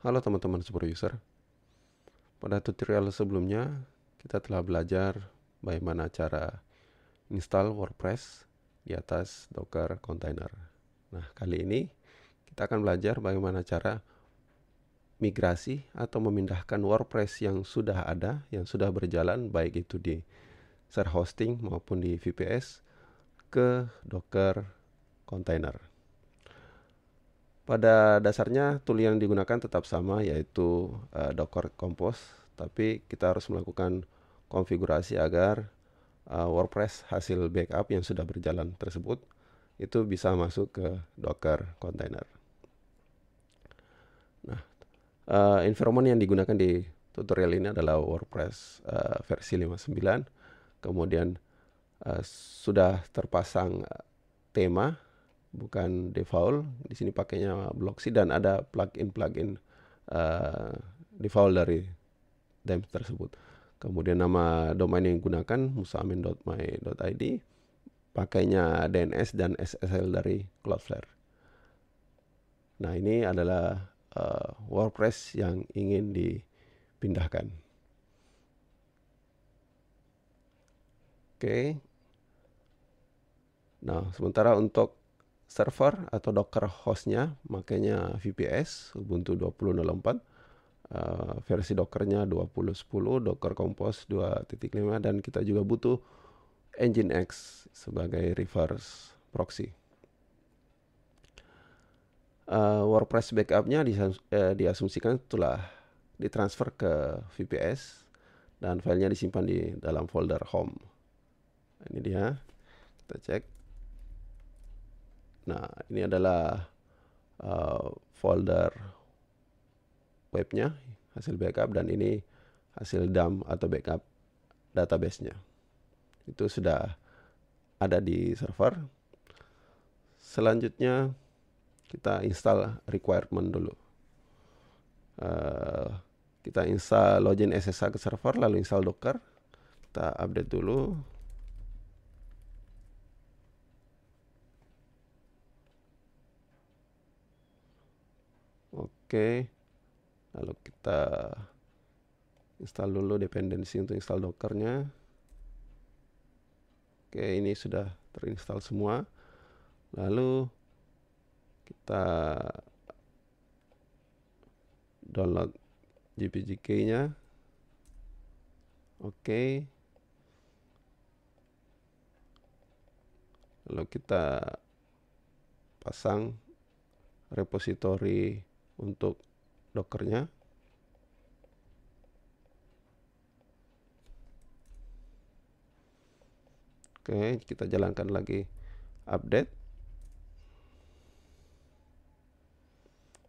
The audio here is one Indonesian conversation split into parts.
Halo teman-teman super user. Pada tutorial sebelumnya, kita telah belajar bagaimana cara install WordPress di atas Docker container. Nah, kali ini kita akan belajar bagaimana cara migrasi atau memindahkan WordPress yang sudah ada, yang sudah berjalan, baik itu di share hosting maupun di VPS ke Docker container. Pada dasarnya tool yang digunakan tetap sama yaitu uh, Docker Compose, tapi kita harus melakukan konfigurasi agar uh, WordPress hasil backup yang sudah berjalan tersebut itu bisa masuk ke Docker container. Nah, uh, environment yang digunakan di tutorial ini adalah WordPress uh, versi 59. Kemudian uh, sudah terpasang tema bukan default. Di sini pakainya Blocksy dan ada plugin-plugin uh, default dari them tersebut. Kemudian nama domain yang digunakan musamin.my.id pakainya DNS dan SSL dari Cloudflare. Nah ini adalah uh, WordPress yang ingin dipindahkan. Oke. Okay. Nah sementara untuk server atau Docker hostnya makanya VPS Ubuntu 20.04 uh, versi Dockernya 20.10 Docker Compose 2.5 dan kita juga butuh Nginx sebagai reverse proxy. Uh, WordPress backupnya uh, diasumsikan telah ditransfer ke VPS dan filenya disimpan di dalam folder home. Ini dia kita cek Nah, ini adalah uh, folder webnya, hasil backup, dan ini hasil dump atau backup database-nya. Itu sudah ada di server. Selanjutnya, kita install requirement dulu. Uh, kita install login SSH ke server, lalu install Docker. Kita update dulu. Oke. Lalu kita install dulu dependensi untuk install dockernya. Oke, ini sudah terinstall semua. Lalu kita download JPGK-nya. Oke. Lalu kita pasang repository untuk dockernya Oke, kita jalankan lagi update.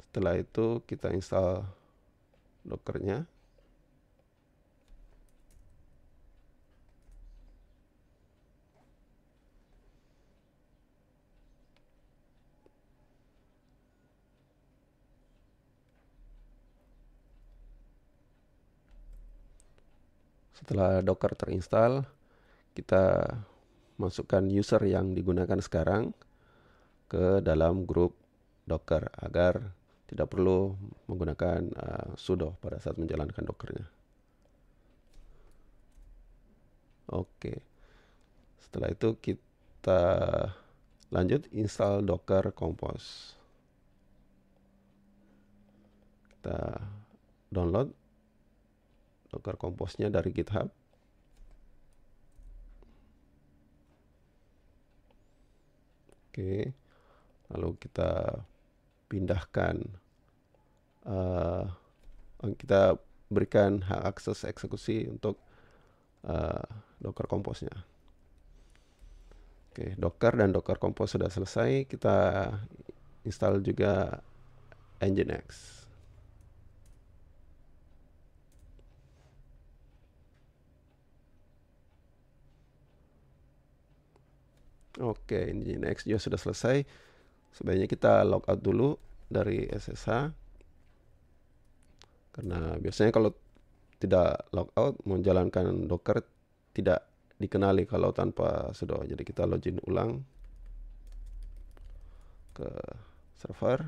Setelah itu kita install dockernya. Setelah Docker terinstall, kita masukkan user yang digunakan sekarang ke dalam grup Docker agar tidak perlu menggunakan uh, sudo pada saat menjalankan Dockernya. Oke. Setelah itu kita lanjut install Docker Compose. Kita download Docker Compose-nya dari GitHub. Oke, lalu kita pindahkan, uh, kita berikan hak akses eksekusi untuk uh, Docker Compose-nya. Oke, Docker dan Docker Compose sudah selesai. Kita install juga Nginx. Oke, ini next juga sudah selesai. Sebaiknya kita logout dulu dari SSH. Karena biasanya kalau tidak logout menjalankan Docker tidak dikenali kalau tanpa sudo. Jadi kita login ulang ke server.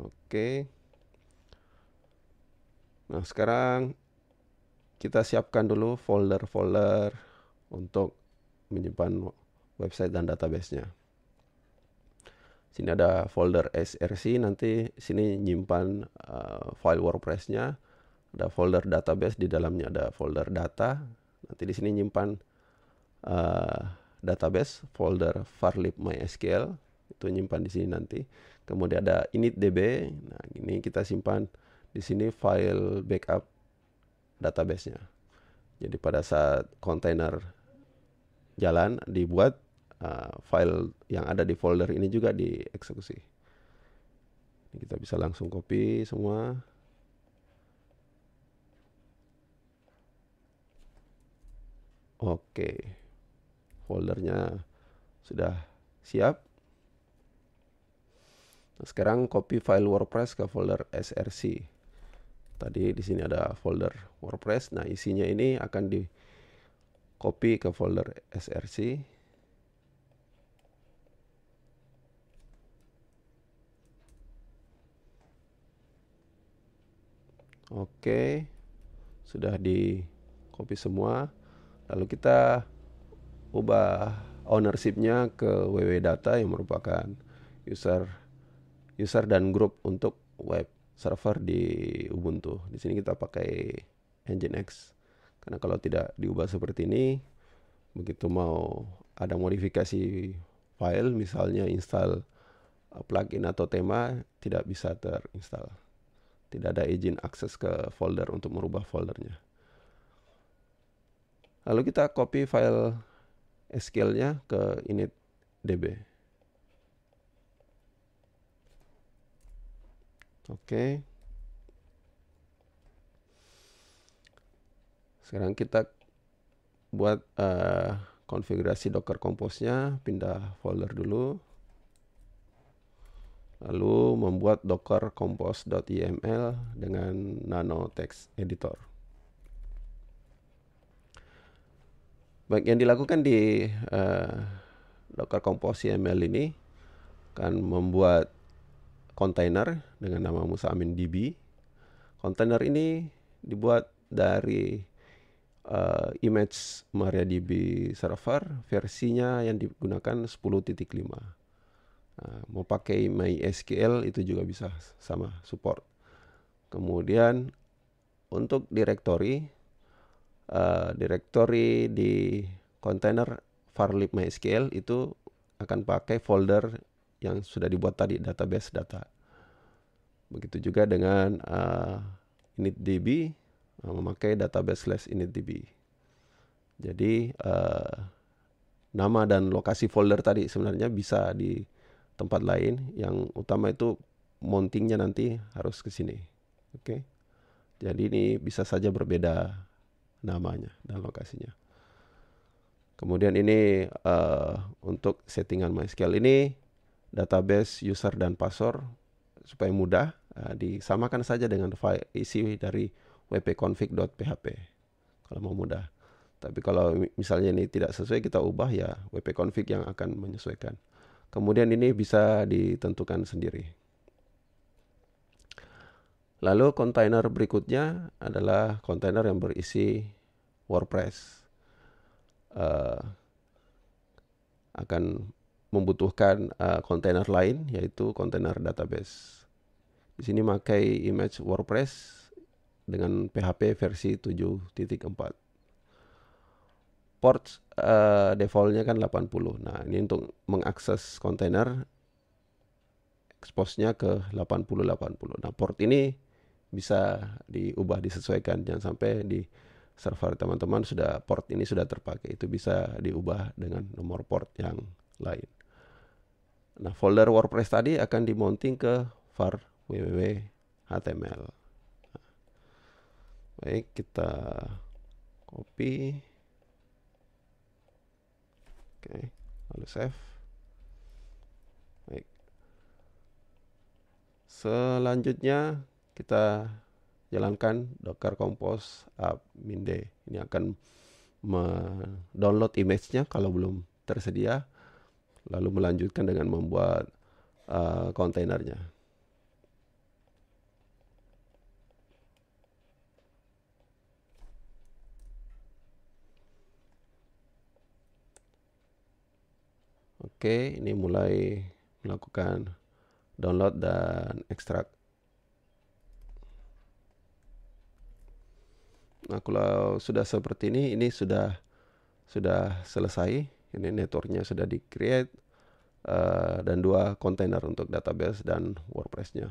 Oke. Nah, sekarang kita siapkan dulu folder-folder untuk menyimpan website dan database-nya. Sini ada folder src, nanti sini nyimpan uh, file WordPress-nya. Ada folder database, di dalamnya ada folder data. Nanti di sini nyimpan uh, database, folder varlib mysql, itu nyimpan di sini nanti. Kemudian ada initdb, nah ini kita simpan di sini file backup database-nya. Jadi pada saat kontainer jalan dibuat uh, file yang ada di folder ini juga dieksekusi. Kita bisa langsung copy semua. Oke, foldernya sudah siap. Nah, sekarang copy file WordPress ke folder src. Tadi di sini ada folder WordPress. Nah, isinya ini akan di copy ke folder src. Oke, sudah di copy semua. Lalu kita ubah ownershipnya ke www data yang merupakan user user dan grup untuk web server di Ubuntu. Di sini kita pakai Nginx. Karena kalau tidak diubah seperti ini, begitu mau ada modifikasi file, misalnya install plugin atau tema, tidak bisa terinstall tidak ada izin akses ke folder untuk merubah foldernya. Lalu kita copy file SQL-nya ke initdb. Oke. Sekarang kita buat uh, konfigurasi Docker Compose-nya, pindah folder dulu lalu membuat docker compose.yml dengan nano text editor. Baik yang dilakukan di uh, docker compose YML ini akan membuat kontainer dengan nama Musa Amin DB. Kontainer ini dibuat dari uh, image MariaDB server versinya yang digunakan 10.5. Nah, mau pakai MySQL itu juga bisa sama support. Kemudian untuk directory, uh, directory di container varlib MySQL itu akan pakai folder yang sudah dibuat tadi database data. Begitu juga dengan uh, initdb uh, memakai database slash initdb. Jadi uh, nama dan lokasi folder tadi sebenarnya bisa di tempat lain yang utama itu mountingnya nanti harus ke sini oke okay? jadi ini bisa saja berbeda namanya dan lokasinya kemudian ini uh, untuk settingan MySQL ini database user dan password supaya mudah uh, disamakan saja dengan file isi dari wp-config.php kalau mau mudah tapi kalau misalnya ini tidak sesuai kita ubah ya wp-config yang akan menyesuaikan Kemudian ini bisa ditentukan sendiri. Lalu kontainer berikutnya adalah kontainer yang berisi WordPress. Uh, akan membutuhkan uh, kontainer lain yaitu kontainer database. Di sini pakai image WordPress dengan PHP versi 7.4 port uh, defaultnya kan 80. Nah, ini untuk mengakses kontainer expose-nya ke 80-80. Nah, port ini bisa diubah, disesuaikan. Jangan sampai di server teman-teman sudah port ini sudah terpakai. Itu bisa diubah dengan nomor port yang lain. Nah, folder WordPress tadi akan dimounting ke var www.html. Baik, kita copy. Oke, lalu save. Baik. Selanjutnya kita jalankan docker compose app minde. Ini akan mendownload image-nya kalau belum tersedia, lalu melanjutkan dengan membuat uh, Oke, ini mulai melakukan download dan ekstrak. Nah, kalau sudah seperti ini, ini sudah sudah selesai. Ini networknya sudah di create uh, dan dua kontainer untuk database dan WordPress-nya.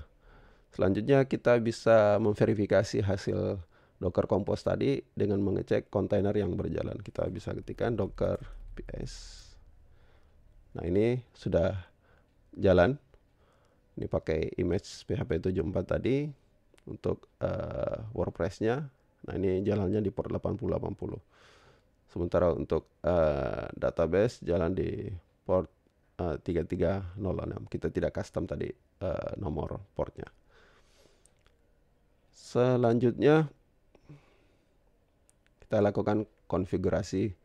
Selanjutnya kita bisa memverifikasi hasil Docker Compose tadi dengan mengecek kontainer yang berjalan. Kita bisa ketikkan docker ps. Nah ini sudah jalan. Ini pakai image PHP 74 tadi untuk uh, WordPress-nya. Nah ini jalannya di port 8080. Sementara untuk uh, database jalan di port uh, 3306. Kita tidak custom tadi uh, nomor portnya. Selanjutnya kita lakukan konfigurasi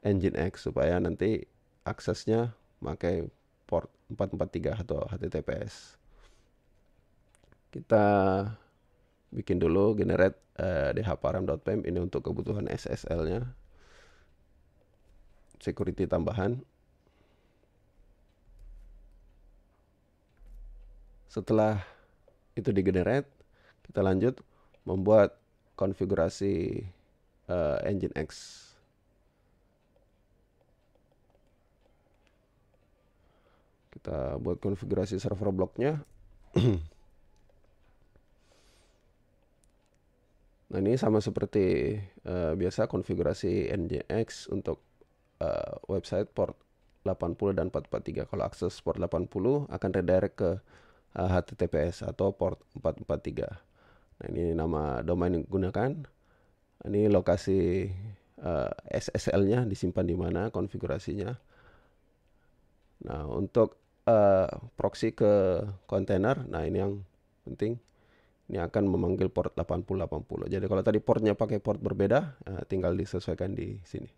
Nginx supaya nanti aksesnya pakai port 443 atau HTTPS. Kita bikin dulu generate uh, eh, dhparam.pem ini untuk kebutuhan SSL-nya. Security tambahan. Setelah itu digenerate, kita lanjut membuat konfigurasi uh, Engine Kita buat konfigurasi server blocknya. nah ini sama seperti uh, biasa konfigurasi Nginx untuk uh, website port 80 dan 443. Kalau akses port 80 akan redirect ke uh, HTTPS atau port 443. Nah ini nama domain yang digunakan ini lokasi uh, eh, SSL-nya disimpan di mana konfigurasinya. Nah, untuk uh, proxy ke kontainer, nah ini yang penting. Ini akan memanggil port 8080. Jadi kalau tadi portnya pakai port berbeda, uh, tinggal disesuaikan di sini.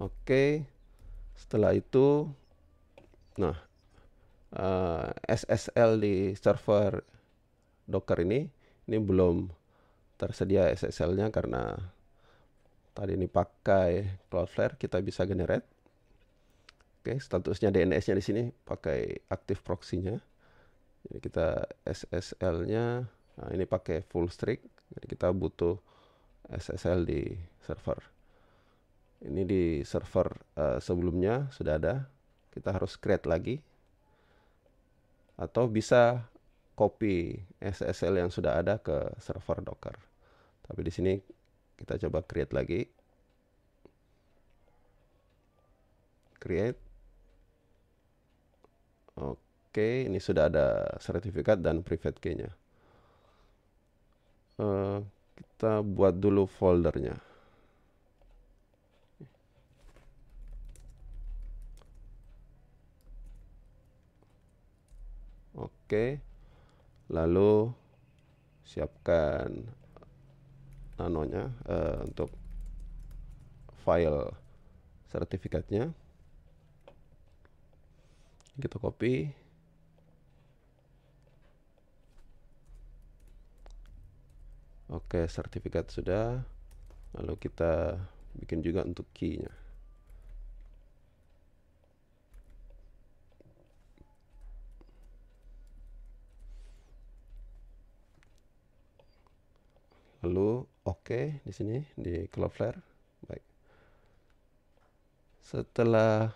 Oke. Setelah itu, nah uh, eh, SSL di server Docker ini, ini belum tersedia SSL-nya karena tadi ini pakai Cloudflare, kita bisa generate. Oke, statusnya DNS-nya di sini pakai active proxy-nya. Jadi kita SSL-nya, nah ini pakai full streak. Jadi kita butuh SSL di server. Ini di server uh, sebelumnya sudah ada. Kita harus create lagi. Atau bisa copy SSL yang sudah ada ke server Docker. Tapi di sini kita coba create lagi. Create. Oke, ini sudah ada sertifikat dan private key-nya. Uh, kita buat dulu foldernya. Oke. Lalu siapkan nanonya uh, untuk file sertifikatnya. Kita copy. Oke, sertifikat sudah. Lalu kita bikin juga untuk key-nya. Lalu oke okay, di sini di Cloudflare. Baik. Setelah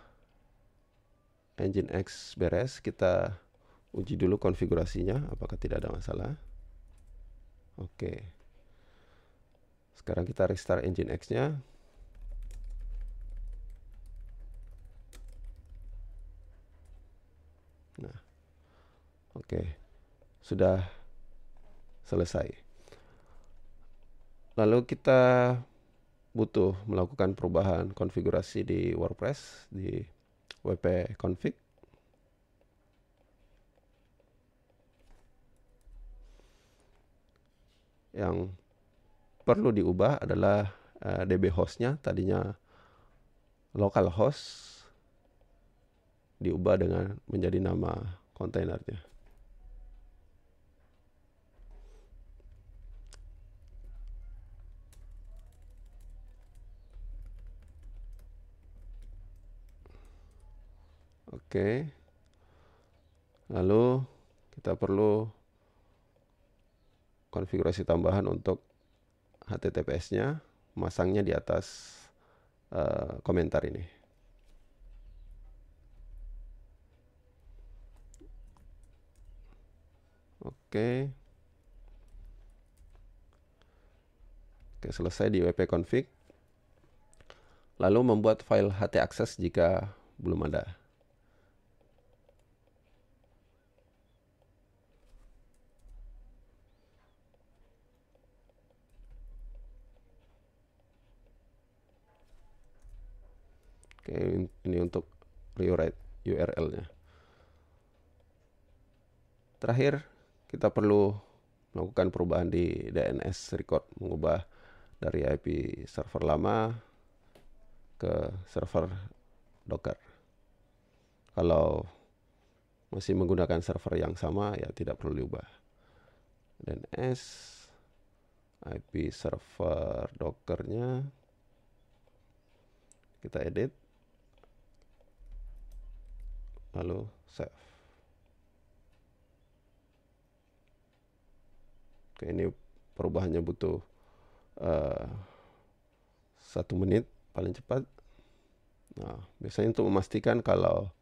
Engine X beres, kita uji dulu konfigurasinya apakah tidak ada masalah. Oke. Okay. Sekarang kita restart Engine X-nya. Nah. Oke. Okay. Sudah selesai. Lalu kita butuh melakukan perubahan konfigurasi di WordPress di wp config. Yang perlu diubah adalah uh, DB hostnya tadinya localhost diubah dengan menjadi nama kontainernya. Oke. Lalu kita perlu konfigurasi tambahan untuk HTTPS-nya, masangnya di atas uh, komentar ini. Oke. Oke, selesai di wp config. Lalu membuat file htaccess jika belum ada. Oke, ini untuk rewrite URL-nya. Terakhir, kita perlu melakukan perubahan di DNS record, mengubah dari IP server lama ke server Docker. Kalau masih menggunakan server yang sama, ya tidak perlu diubah. DNS, IP server Dockernya, kita edit lalu save. Oke, ini perubahannya butuh uh, satu menit paling cepat. Nah, biasanya untuk memastikan kalau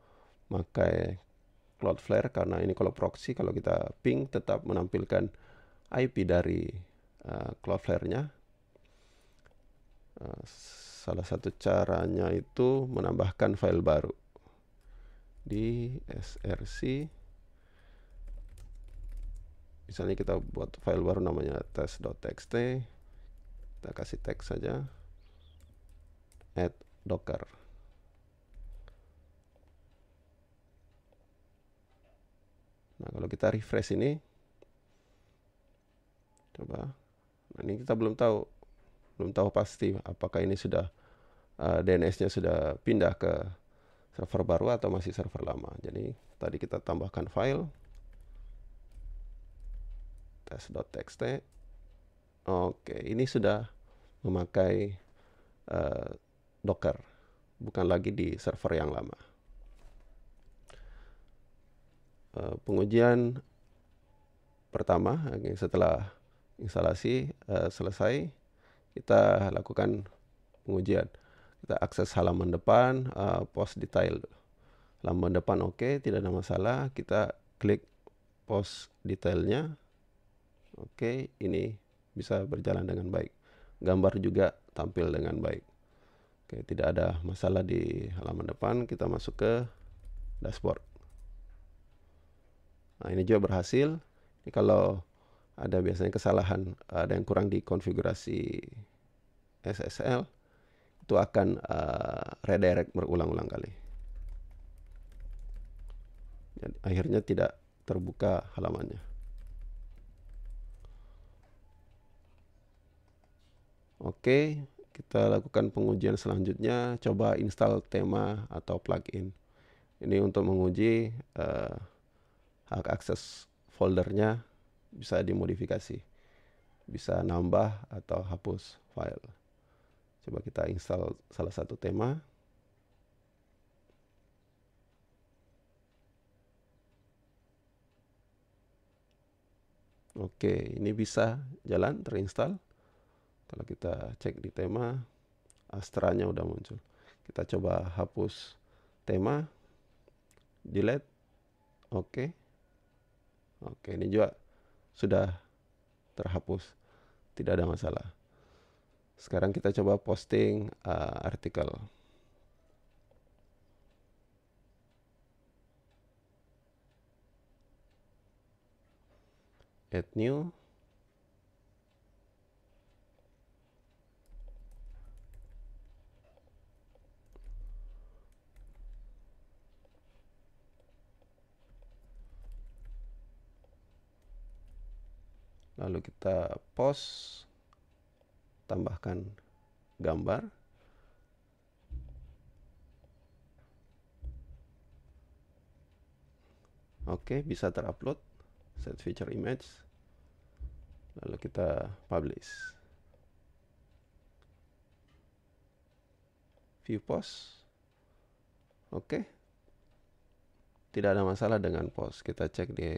pakai Cloudflare karena ini kalau proxy kalau kita ping tetap menampilkan IP dari uh, Cloudflare-nya. Uh, salah satu caranya itu menambahkan file baru di src misalnya kita buat file baru namanya test.txt kita kasih teks saja. Add docker. Nah kalau kita refresh ini coba. Nah ini kita belum tahu. Belum tahu pasti apakah ini sudah uh, DNS-nya sudah pindah ke server baru atau masih server lama. Jadi tadi kita tambahkan file test.txt. Oke, ini sudah memakai uh, Docker, bukan lagi di server yang lama. Uh, pengujian pertama setelah instalasi uh, selesai, kita lakukan pengujian kita akses halaman depan uh, post detail. Halaman depan oke okay, tidak ada masalah. Kita klik post detailnya. Oke okay, ini bisa berjalan dengan baik. Gambar juga tampil dengan baik. Oke okay, tidak ada masalah di halaman depan. Kita masuk ke dashboard. Nah ini juga berhasil. Ini kalau ada biasanya kesalahan ada yang kurang di konfigurasi SSL itu akan uh, redirect berulang-ulang kali. Jadi, akhirnya tidak terbuka halamannya. Oke, kita lakukan pengujian selanjutnya. Coba install tema atau plugin. Ini untuk menguji uh, hak akses foldernya bisa dimodifikasi, bisa nambah atau hapus file. Coba kita install salah satu tema. Oke, ini bisa jalan terinstall. Kalau kita cek di tema, Astra-nya udah muncul. Kita coba hapus tema, delete. Oke. Oke, ini juga sudah terhapus. Tidak ada masalah. Sekarang kita coba posting uh, artikel. Add new. Lalu kita post tambahkan gambar Oke, bisa terupload set feature image. Lalu kita publish. View post. Oke. tidak ada masalah dengan post. Kita cek di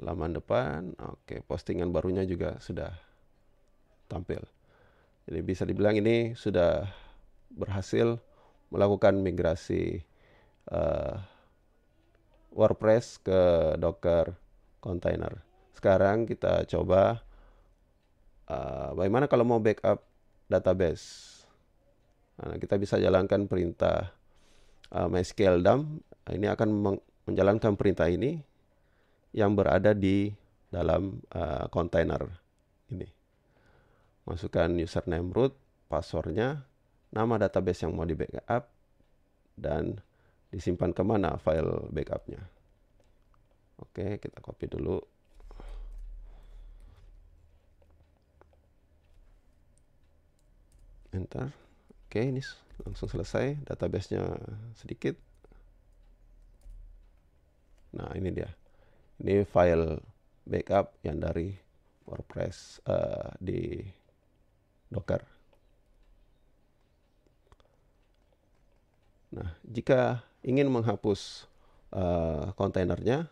laman depan, oke, postingan barunya juga sudah tampil. Jadi bisa dibilang ini sudah berhasil melakukan migrasi uh, WordPress ke Docker container. Sekarang kita coba uh, bagaimana kalau mau backup database. Nah, kita bisa jalankan perintah uh, MySQL dump. Ini akan menjalankan perintah ini yang berada di dalam uh, container ini. Masukkan username root, passwordnya, nama database yang mau di backup, dan disimpan ke mana file backupnya. Oke, kita copy dulu. Enter. Oke, ini langsung selesai. Database-nya sedikit. Nah, ini dia. Ini file backup yang dari WordPress uh, di Docker. Nah, jika ingin menghapus uh, kontainernya,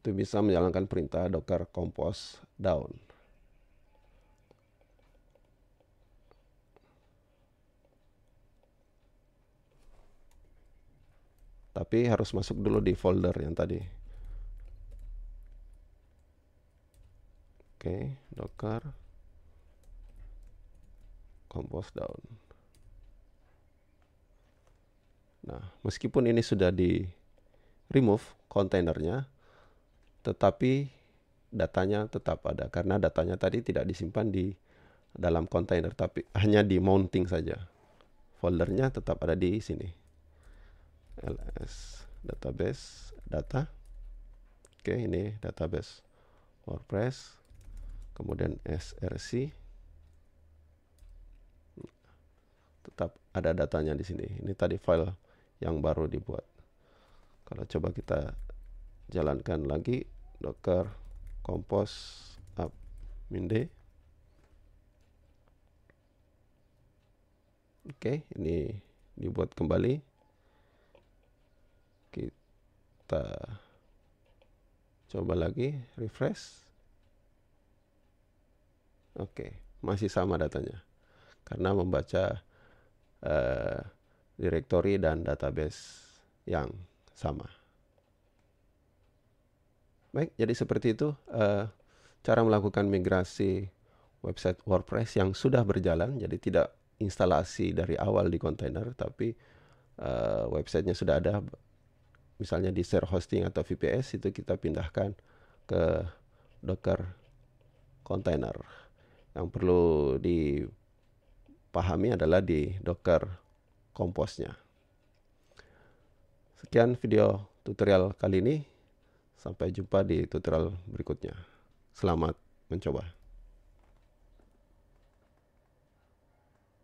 itu bisa menjalankan perintah docker compose down. Tapi harus masuk dulu di folder yang tadi. Oke, docker compose down. Nah, meskipun ini sudah di remove kontainernya, tetapi datanya tetap ada karena datanya tadi tidak disimpan di dalam kontainer tapi hanya di mounting saja. Foldernya tetap ada di sini. ls database data. Oke, ini database WordPress. Kemudian src tetap ada datanya di sini. Ini tadi file yang baru dibuat. Kalau coba kita jalankan lagi docker compose up minde. Oke, ini dibuat kembali. Kita coba lagi refresh. Oke, masih sama datanya. Karena membaca uh, directory dan database yang sama. Baik, jadi seperti itu uh, cara melakukan migrasi website WordPress yang sudah berjalan. Jadi tidak instalasi dari awal di kontainer, tapi uh, websitenya sudah ada. Misalnya di share hosting atau VPS itu kita pindahkan ke Docker container. Yang perlu dipahami adalah di Docker komposnya. Sekian video tutorial kali ini. Sampai jumpa di tutorial berikutnya. Selamat mencoba.